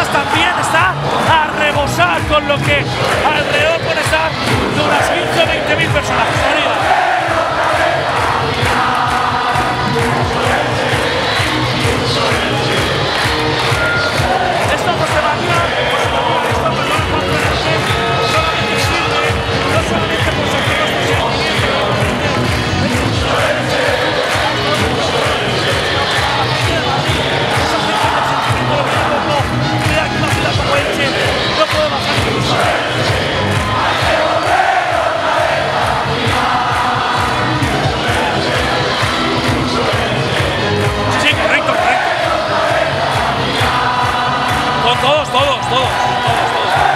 Rojas también está a rebosar con lo que alrededor puede estar unas 15 o 20 mil personas. Todos, todos, todos, todos.